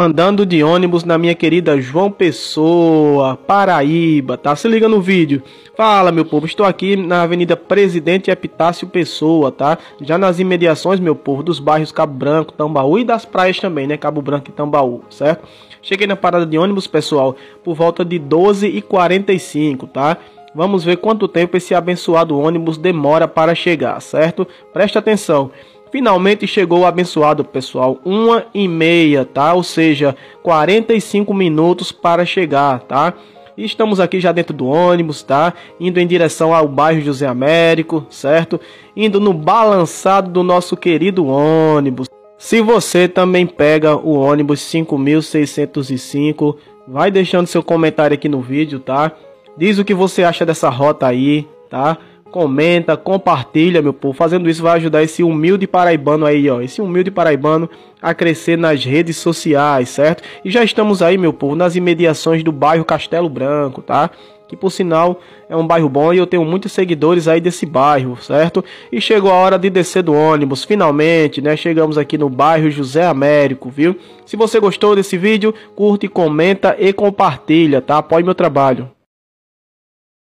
andando de ônibus na minha querida João Pessoa, Paraíba, tá? Se liga no vídeo. Fala, meu povo, estou aqui na Avenida Presidente Epitácio Pessoa, tá? Já nas imediações, meu povo, dos bairros Cabo Branco, Tambaú e das praias também, né? Cabo Branco e Tambaú, certo? Cheguei na parada de ônibus, pessoal, por volta de 12h45, tá? Vamos ver quanto tempo esse abençoado ônibus demora para chegar, certo? Preste atenção. Finalmente chegou o abençoado, pessoal. Uma e meia, tá? Ou seja, 45 minutos para chegar, tá? Estamos aqui já dentro do ônibus, tá? Indo em direção ao bairro José Américo, certo? Indo no balançado do nosso querido ônibus. Se você também pega o ônibus 5605, vai deixando seu comentário aqui no vídeo, tá? Diz o que você acha dessa rota aí, tá? Comenta, compartilha, meu povo. Fazendo isso vai ajudar esse humilde paraibano aí, ó, esse humilde paraibano a crescer nas redes sociais, certo? E já estamos aí, meu povo, nas imediações do bairro Castelo Branco, tá? Que por sinal é um bairro bom e eu tenho muitos seguidores aí desse bairro, certo? E chegou a hora de descer do ônibus, finalmente, né? Chegamos aqui no bairro José Américo, viu? Se você gostou desse vídeo, curte, comenta e compartilha, tá? Apoie meu trabalho.